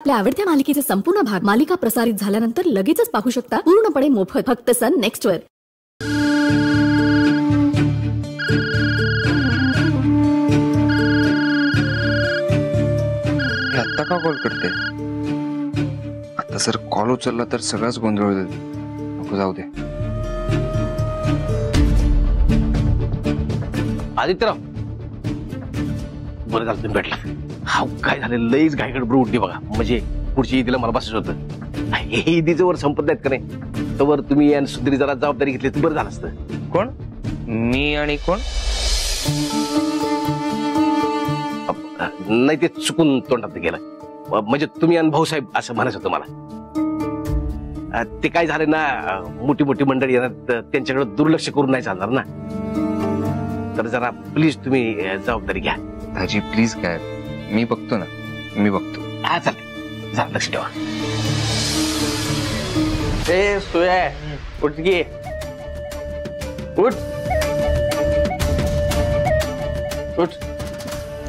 आपल्या आवडत्या मालिकेचे संपूर्ण भाग मालिका प्रसारित झाल्यानंतर लगेचच पाहू शकता पूर्णपणे मोफत. फक्त सन नेक्स्ट वर. हे आत्ता का कॉल करते? आता जर कॉल उचलला तर सगळाच गोंधळ होईल. नको जाऊ दे. आदित्यराव बरं झालं तुम्ही भेटला. हा काय झालं? लईच घाई गडबड उठली बघा. म्हणजे पुढची ईदीला मला बसायचं होतं. हे ईदीचं वर संपत नाहीत का नाही? तर तुम्ही आणि सुधीर जरा जबाबदारी घेतली तर बरं झालं असतं. कोण? मी आणि कोण? नाही ते चुकून तोंडात गेलं. म्हणजे तुम्ही आणि भाऊसाहेब असं म्हणायचं होतं मला. ते काय झालं ना मोठी मोठी मंडळी येणार त्यांच्याकडे दुर्लक्ष करून नाही चालणार ना? तर जरा प्लीज तुम्ही जबाबदारी घ्या. दाजी प्लीज काय? मी बघतो ना. मी बघतो. हा चालेल. जरा लक्ष ठेवा. ए सोया उठ की. उठ. उठ.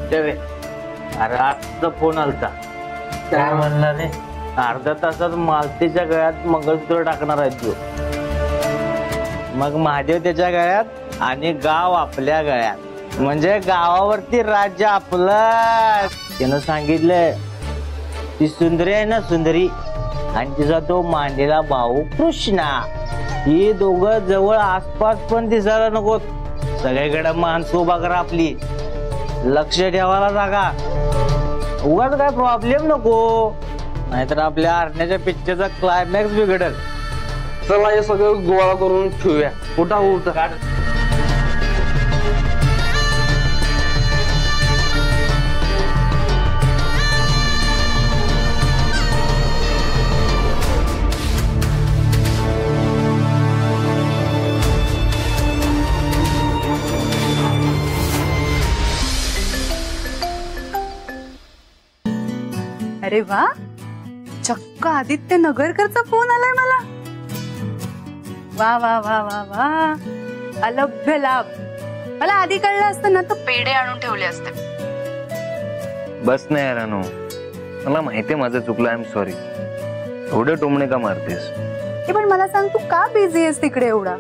ठेवे अरे आजचा फोन आलता. काय म्हणला रे? अर्ध्या तासात मालतीच्या गळ्यात मंगळसूत्र टाकणार आहे तू. मग महादेव त्याच्या गळ्यात आणि गाव आपल्या गळ्यात. म्हणजे गावावरती राज्य आपलं. त्यानं सांगितलंय ती सुंदरी आहे ना सुंदरी आणि तिचा तो मांडलेला भाऊ कृष्णा. ही दोघं जवळ आसपास पण दिसायला नको सगळीकडे माणसं उभा करा आपली. लक्ष ठेवायला जागा. उगाच काय प्रॉब्लेम नको. नाहीतर आपल्या आरण्याच्या पिक्चरचा क्लायमॅक्स बिघडल. चला हे सगळं गोळा करून ठेवूया. उठा उठा. अरे वा चक्क आदित्य नगरकरचा फोन आलाय मला. वा वा वा वा वा. अलभ्य लाभ. मला आधी कळलं असतं ना तर पेढे आणून ठेवले असते. बस नाही यार अनु. मला माहितीये माझं चुकलं आय एम सॉरी एवढे टोमणे का मारतेस? हे पण मला सांग तू का बिझी आहेस तिकडे एवढा?